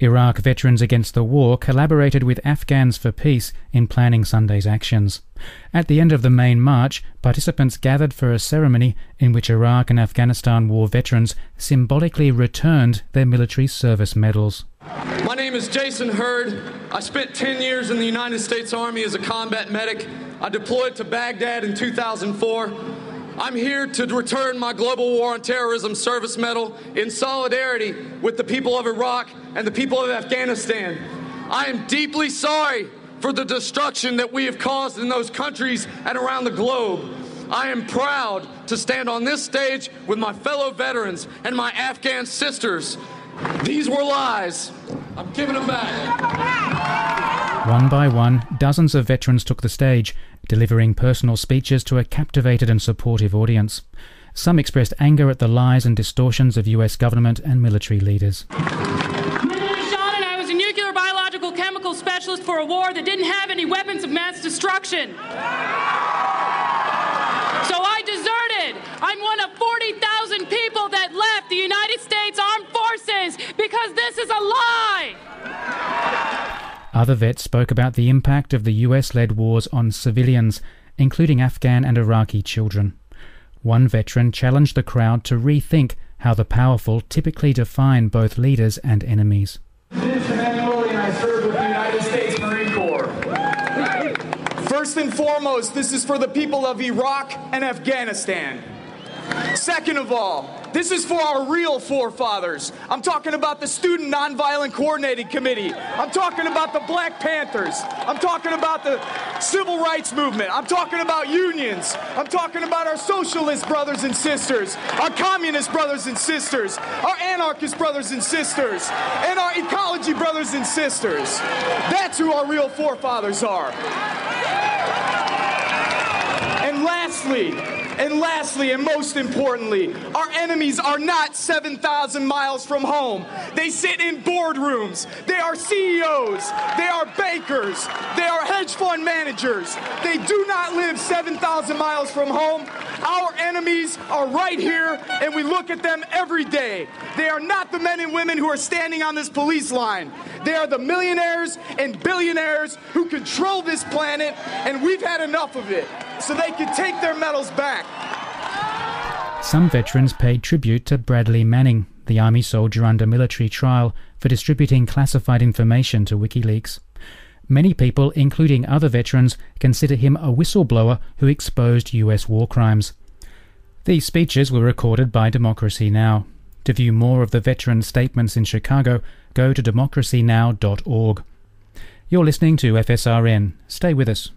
Iraq Veterans Against the War collaborated with Afghans for Peace in planning Sunday's actions. At the end of the main march, participants gathered for a ceremony in which Iraq and Afghanistan war veterans symbolically returned their military service medals. My name is Jason Hurd. I spent 10 years in the United States Army as a combat medic. I deployed to Baghdad in 2004. I'm here to return my Global War on Terrorism Service Medal in solidarity with the people of Iraq and the people of Afghanistan. I am deeply sorry for the destruction that we have caused in those countries and around the globe. I am proud to stand on this stage with my fellow veterans and my Afghan sisters. These were lies. I'm giving them back. One by one, dozens of veterans took the stage delivering personal speeches to a captivated and supportive audience. Some expressed anger at the lies and distortions of US government and military leaders. Chemical specialist for a war that didn't have any weapons of mass destruction. So I deserted. I'm one of 40,000 people that left the United States Armed Forces because this is a lie. Other vets spoke about the impact of the US led wars on civilians, including Afghan and Iraqi children. One veteran challenged the crowd to rethink how the powerful typically define both leaders and enemies. Served with the United States Marine Corps. First and foremost, this is for the people of Iraq and Afghanistan. Second of all, this is for our real forefathers. I'm talking about the Student Nonviolent Coordinating Committee. I'm talking about the Black Panthers. I'm talking about the Civil Rights Movement. I'm talking about unions. I'm talking about our socialist brothers and sisters, our communist brothers and sisters, our anarchist brothers and sisters, and our ecology brothers and sisters. That's who our real forefathers are. And lastly, and lastly, and most importantly, our enemies are not 7,000 miles from home. They sit in boardrooms. They are CEOs. They are bankers. They are hedge fund managers. They do not live 7,000 miles from home. Our enemies are right here, and we look at them every day. They are not the men and women who are standing on this police line. They are the millionaires and billionaires who control this planet, and we've had enough of it so they can take their medals back. Some veterans paid tribute to Bradley Manning, the Army soldier under military trial for distributing classified information to WikiLeaks. Many people, including other veterans, consider him a whistleblower who exposed US war crimes. These speeches were recorded by Democracy Now! To view more of the veteran statements in Chicago, go to democracynow.org. You're listening to FSRN. Stay with us.